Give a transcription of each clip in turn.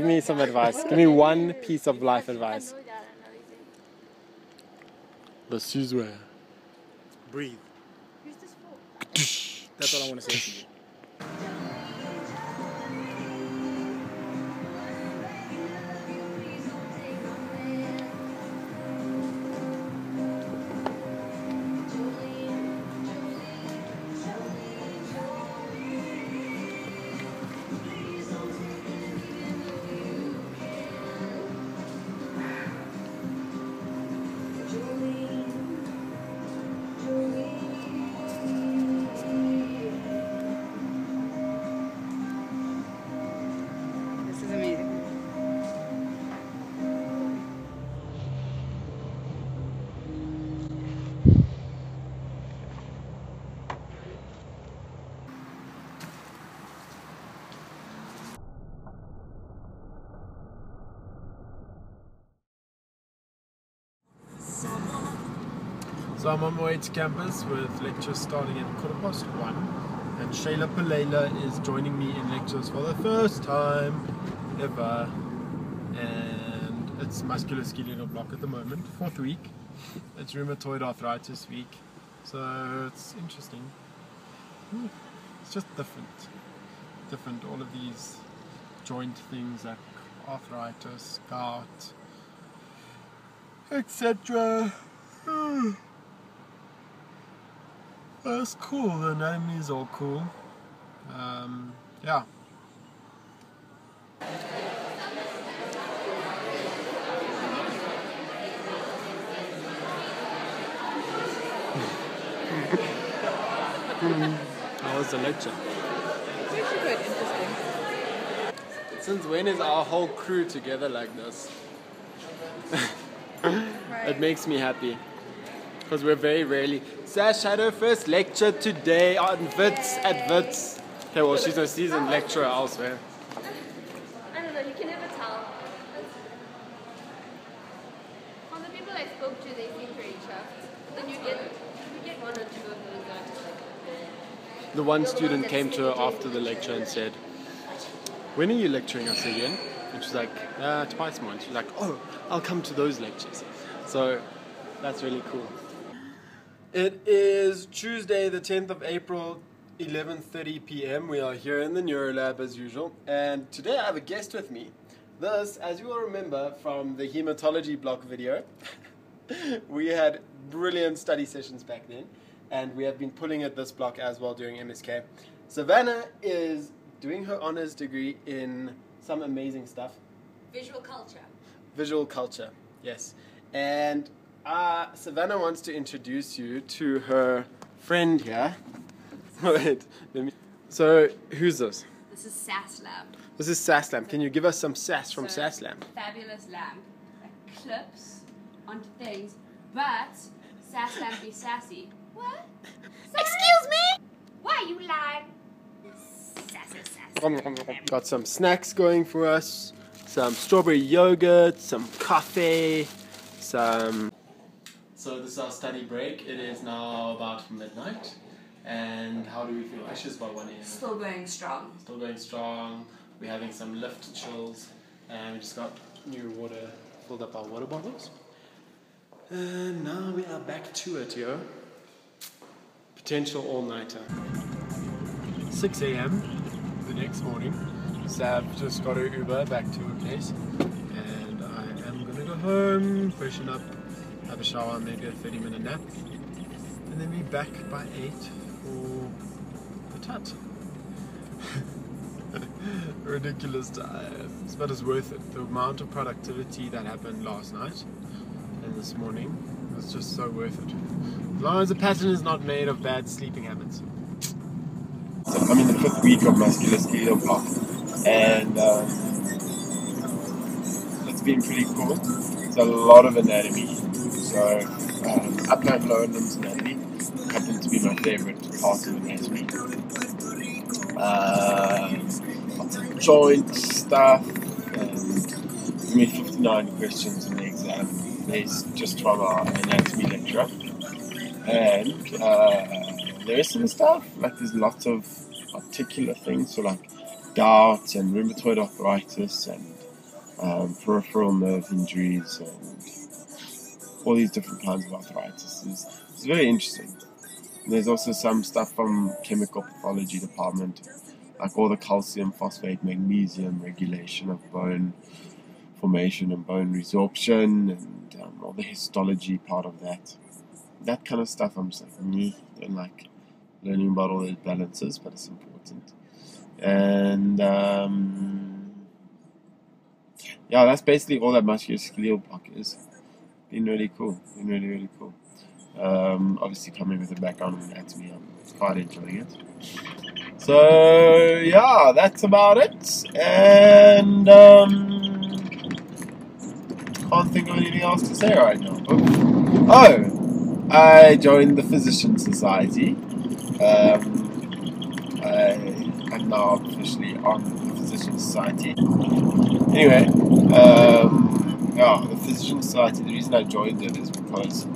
Give me some advice. Give me one piece of life advice. This is where. Breathe. Who's this for? That's all I want to say to you. So I'm on my way to campus with lectures starting at quarter past one. And Shayla Palela is joining me in lectures for the first time ever. And it's musculoskeletal block at the moment, fourth week. It's rheumatoid arthritis week. So it's interesting. Hmm, It's just different. Different, all of these joint things like arthritis, gout, etc. That's cool. The anatomy is all cool. Um, yeah. How was the lecture? It's actually quite interesting. Since when is our whole crew together like this? It makes me happy. Because we're very rarely. Sash had her first lecture today on Wits at Wits. Okay, well, she's a seasoned lecturer elsewhere. I don't know, you can never tell. From the people I spoke to, they seem pretty chuffed. But then you get, you get one or two of those that like, The one student came to her after the lecture and said, When are you lecturing us again? And she's like, uh, twice more. month. She's like, Oh, I'll come to those lectures. So that's really cool. It is Tuesday, the 10th of April, 11:30 p.m. We are here in the NeuroLab as usual, and today I have a guest with me. This, as you will remember from the hematology block video, we had brilliant study sessions back then, and we have been pulling at this block as well during MSK. Savannah is doing her honors degree in some amazing stuff visual culture. visual culture, yes. And uh, Savannah wants to introduce you to her friend here. Wait, let me. So, who's this? This is SAS Lamp. This is Saslam. Can you give us some sass from So, Saslam? Fabulous lamp that clips onto things, but SAS Lamp be sassy. What? Excuse me? Why you lying? Sassy, sassy. Got some snacks going for us. Some strawberry yogurt, some coffee, some. So this is our study break. It is now about midnight. And how do we feel? Actually, it's about 1 a.m. Still going strong. Still going strong. We're having some lift chills, and we just got new water, filled up our water bottles. And now we are back to it, yo. Potential all nighter. 6 a.m. the next morning. Sav just got her Uber back to her place, and I am gonna go home, freshen up, have a shower, maybe a 30 minute nap, and then be back by 8 for the tut ridiculous times, but it's worth it. The amount of productivity that happened last night and this morning was just so worth it. As long as the pattern is not made of bad sleeping habits. So I'm in the fifth week of musculoskeletal block, and um, it's been pretty cool. It's a lot of anatomy. So um, upper and lower limbs anatomy happen to be my favorite part of. Uh, lots of joint stuff, we made 59 questions in the exam based just from our anatomy lecturer. And uh, the rest of the stuff, like there's lots of articular things, so like gout and rheumatoid arthritis and um, peripheral nerve injuries, and all these different kinds of arthritis. It's, it's very interesting. There's also some stuff from chemical pathology department, like all the calcium, phosphate, magnesium regulation of bone formation and bone resorption, and um, all the histology part of that. That kind of stuff, I'm just like, me, don't like learning about all those balances, but it's important. And um, yeah, that's basically all that musculoskeletal block is. Been really cool. Been really really cool. Um, obviously, coming with a background in anatomy, I'm quite enjoying it. So yeah, that's about it. And um, can't think of anything else to say right now. Oh, I joined the Physician Society. Um, I am now officially on the Physician Society. Anyway, um, yeah, the Physician Society. The reason I joined it is because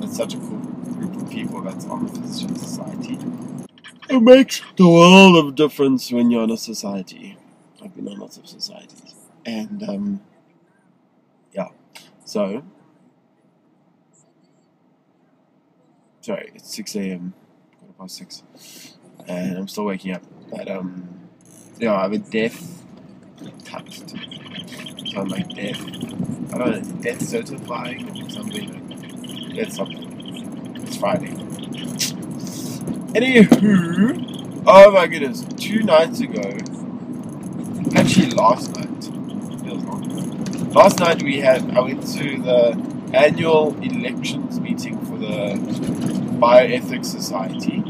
it's such a cool group of people that's on the Physician Society. It makes the world of difference when you're in a society. I've been on lots of societies, and um, yeah, so sorry, it's six a.m. quarter past six, and I'm still waking up. But um, yeah, I have a death touched. So I'm like death. I know, death certifying or something. Death something. It's Friday. Anywho, oh my goodness, two nights ago, actually last night, feels long. Last night we had, I went to the annual elections meeting for the Bioethics Society,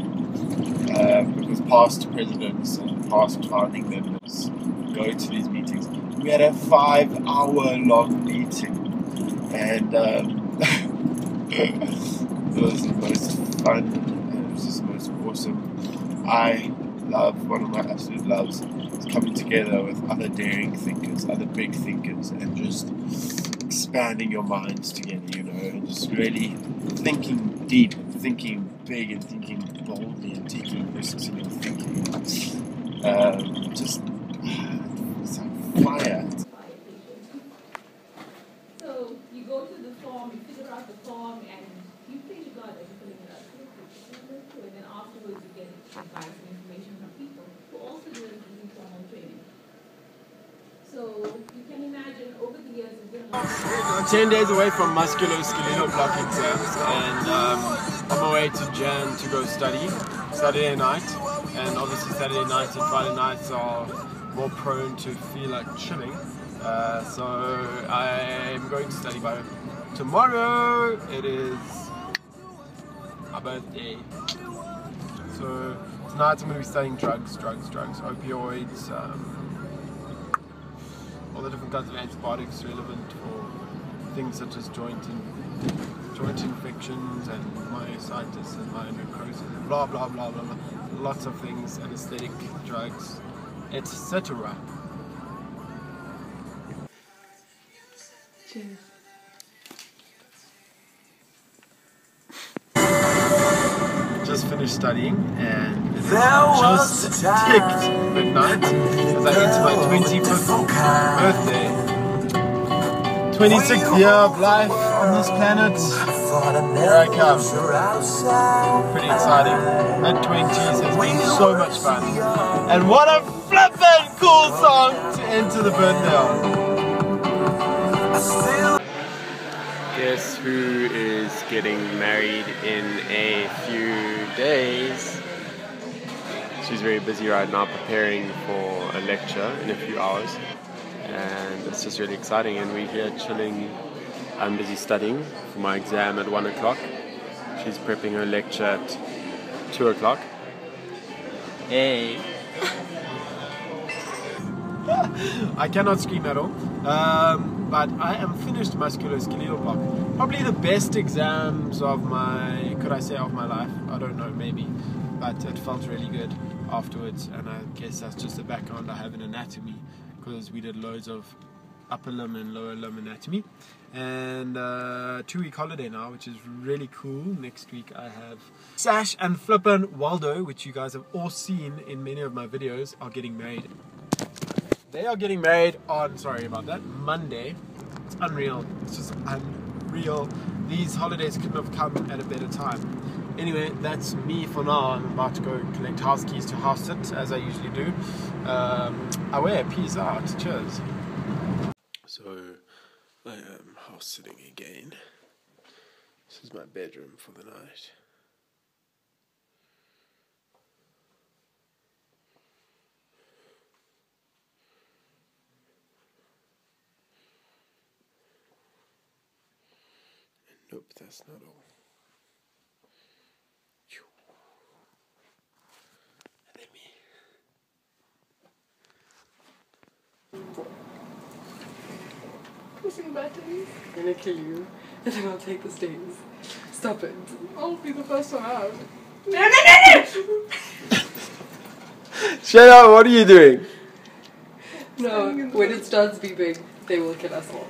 uh, because past presidents and past founding members go to these meetings. We had a five-hour-long meeting, and um, it was the most fun. and It was just the most awesome. I love one of my absolute loves is coming together with other daring thinkers, other big thinkers, and just expanding your minds together. You know, and just really thinking deep, thinking big, and thinking boldly, and taking risks in your thinking. Um, just it's like fire. So you go to the form, you figure out the form, and you please God as you're filling it out. And then afterwards, you get advice and information from people who also do it in formal training. So you can imagine over the years, it's been a lot of 10 days away from musculoskeletal block exams and um, on my way to Jan to go study Saturday night. And obviously Saturday nights and Friday nights are more prone to feel like chilling. Uh, so I'm going to study by tomorrow. It is my birthday. So tonight I'm going to be studying drugs drugs drugs opioids um, all the different kinds of antibiotics relevant for things such as joint in, joint infections and myositis and myonecrosis and blah blah blah blah blah. Lots of things, anesthetic drugs, etc. Cheers. Just finished studying and it just ticked midnight as I enter my 25th birthday. 26th year of life on this planet. Here I come. Pretty exciting. Mid 20s has been so much fun. And what a flippin' cool song to enter the birthday on. Guess who is getting married in a few days? She's very busy right now preparing for a lecture in a few hours. And it's just really exciting. And we're here chilling. I'm busy studying for my exam at 1 o'clock. She's prepping her lecture at 2 o'clock. Hey. I cannot scream at all. Um, but I am finished musculoskeletal block. Probably the best exams of my, could I say, of my life? I don't know, maybe. But it felt really good afterwards, and I guess that's just the background I have in anatomy because we did loads of upper limb and lower limb anatomy. And uh, two week holiday now, which is really cool. Next week I have Sash and Flippin' Waldo, which you guys have all seen in many of my videos, are getting married. They are getting married on, sorry about that, Monday. It's unreal. It's just unreal. These holidays couldn't have come at a better time. Anyway, that's me for now. I'm about to go collect house keys to house sit, as I usually do. Um, away, peace out. Cheers. So, I am house sitting again. This is my bedroom for the night. Nope, that's not all. Phew. And then me. pushing buttons. I'm gonna kill you, and then I'll take the stairs. Stop it. I'll be the first one out. No, no, no, no! Shut up, what are you doing? No, when it starts beeping, they will kill us all.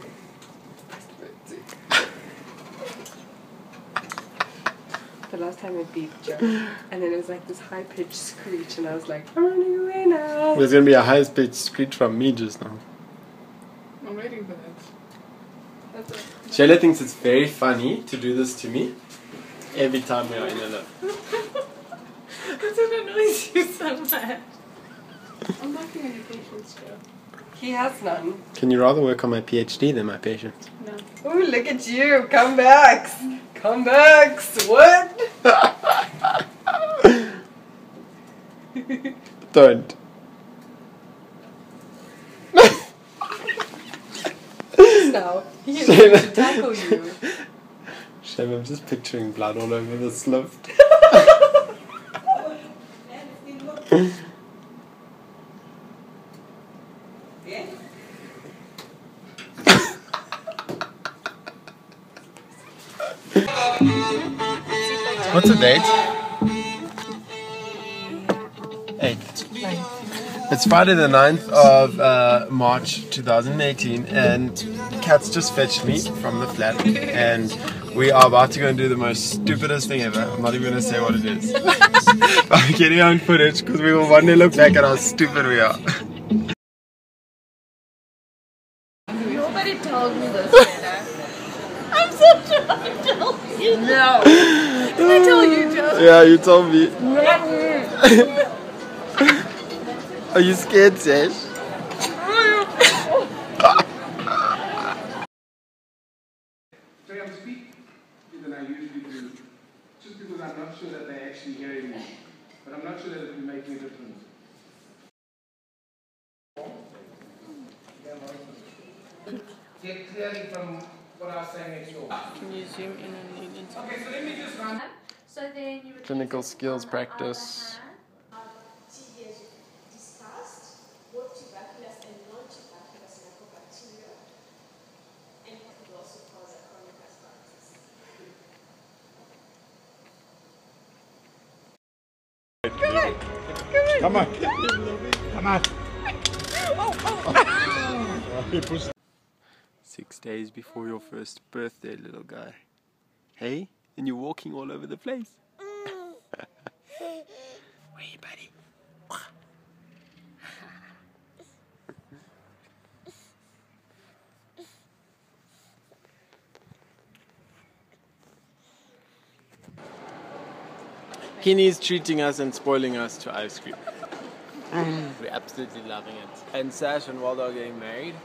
The last time it beeped, Joe, and then it was like this high pitched screech, and I was like, I'm running away now. There's gonna be a high pitched screech from me just now. I'm waiting for that. That's. Shayla thinks it's very funny to do this to me every time we are in a lift. That's what annoys you so much. I'm lacking any patience, Joe. He has none. Can you rather work on my PhD than my patience? No. Oh, look at you. Comebacks. Comebacks. What? Don't. He is going to tackle you. Shame, I'm just picturing blood all over this lift. What's the date? Eight. It's Friday the 9th of uh, March 2018 and Kat's just fetched me from the flat and we are about to go and do the most stupidest thing ever. I'm not even going to say what it is. I'm getting on footage because we will one day look back at how stupid we are. Nobody told me this, Nana. I'm so sure I told you. No. Did I tell you, Joe? Yeah, you told me. Are you scared, Sash? Say I'm speak than I usually do, just because I'm not sure that they're actually hearing me. But I'm not sure that it will make any difference. Get clearly from what I was saying next door. Ah, can you zoom in and lean into Okay, so let me just run. Um, so then you would Clinical skills on the practice. other hand. discussed both tuberculous and non-tuberculous mycobacteria and what could also cause a chronic asthmatis. Come on. Come on. Come on! Six days before your first birthday, little guy. Hey? And you're walking all over the place. Mm. Where you, buddy? Kenny's treating us and spoiling us to ice cream. Mm. We're absolutely loving it. And Sash and Waldo are getting married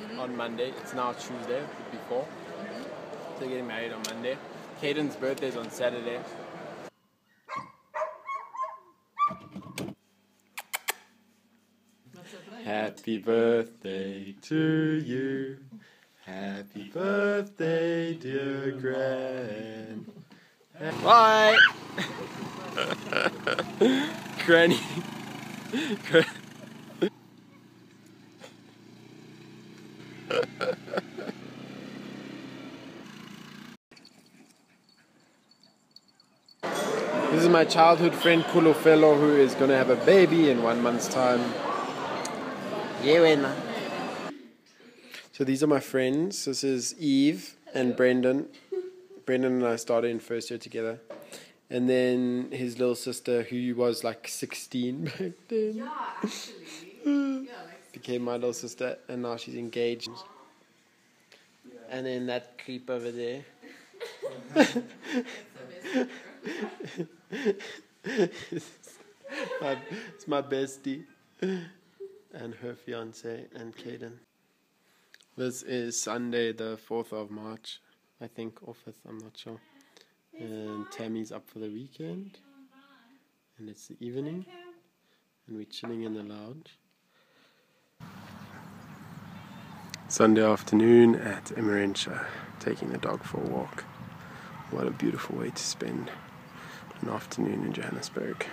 mm-hmm. on Monday. It's now Tuesday, before. Mm-hmm. They're getting married on Monday. Caden's birthday is on Saturday. Happy birthday to you. Happy birthday, dear Gran. Bye. Granny. This is my childhood friend Kulofelo who is going to have a baby in one month's time. Yeah, wena. So these are my friends. This is Eve and Brendan. Brendan and I started in first year together. And then his little sister who was like 16 back then. Yeah, actually. Yeah, like became my little sister, and now she's engaged. And then that creep over there. my, it's my bestie and her fiance and Caden. This is Sunday, the 4th of March, I think, or 5th, I'm not sure. And Tammy's up for the weekend, and it's the evening, and we're chilling in the lounge. Sunday afternoon at Emmarentia, taking the dog for a walk. What a beautiful way to spend an afternoon in Johannesburg.